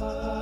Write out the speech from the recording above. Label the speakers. Speaker 1: Uh...